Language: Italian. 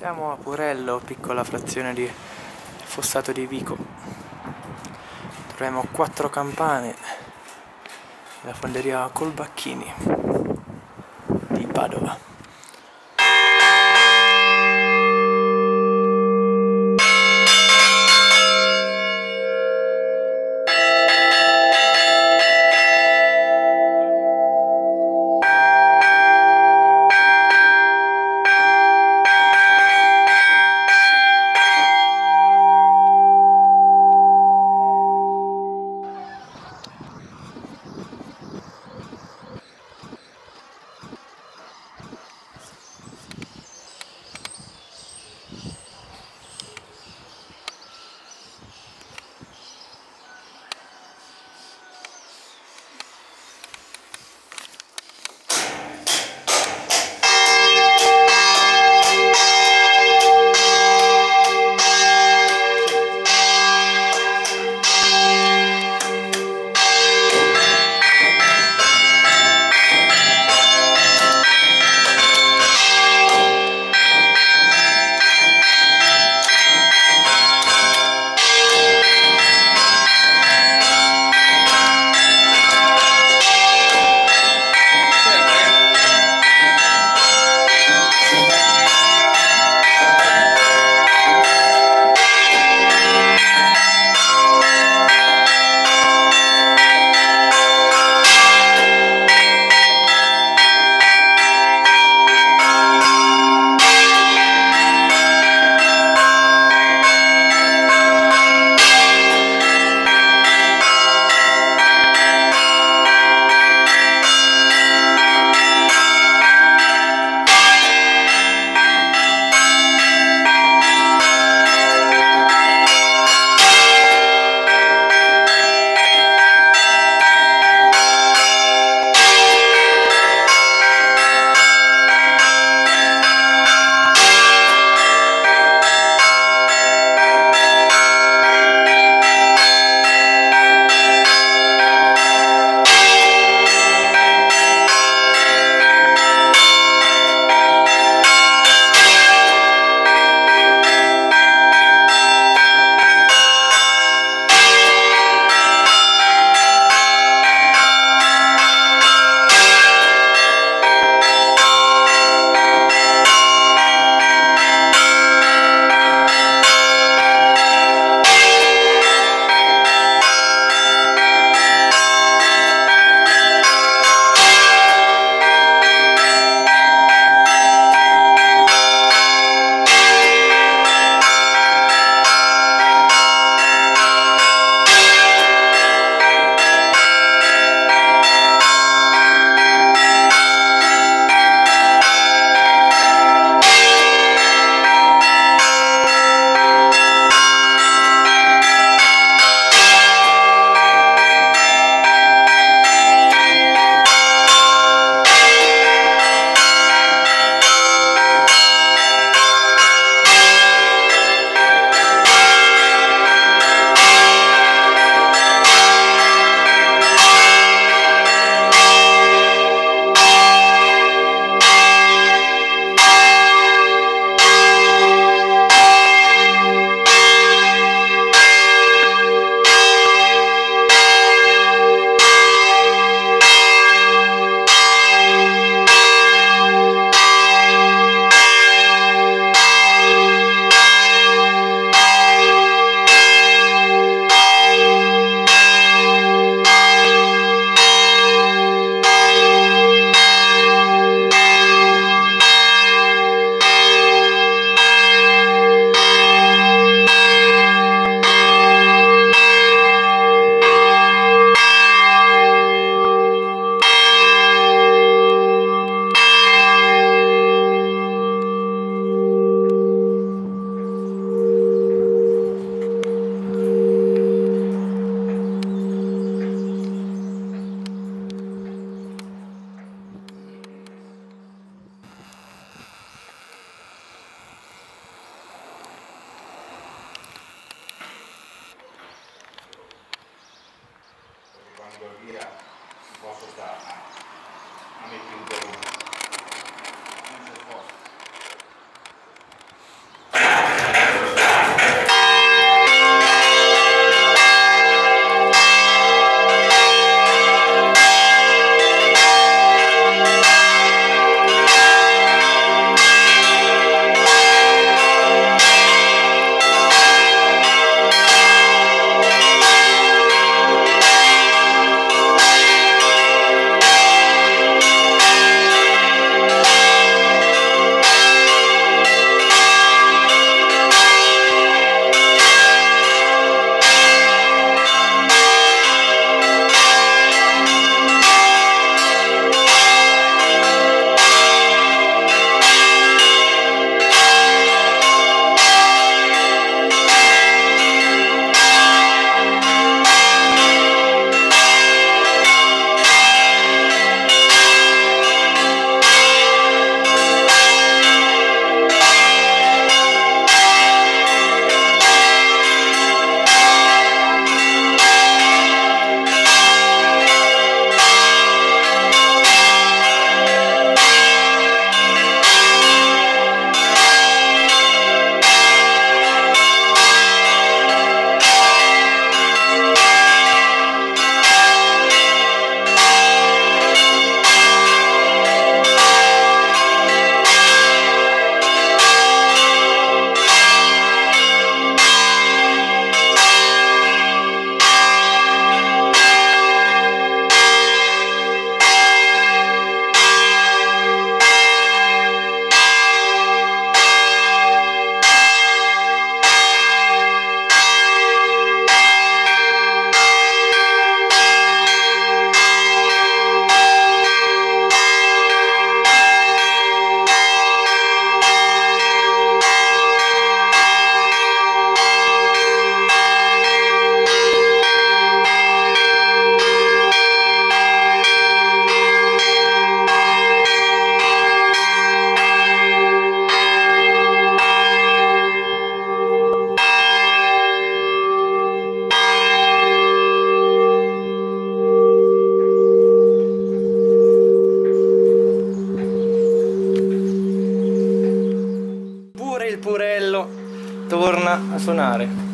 Siamo a Purello, piccola frazione di Fossato di Vico. Troviamo quattro campane. La fonderia Colbacchini di Padova. Via posso stare a, a mettere un po' suonare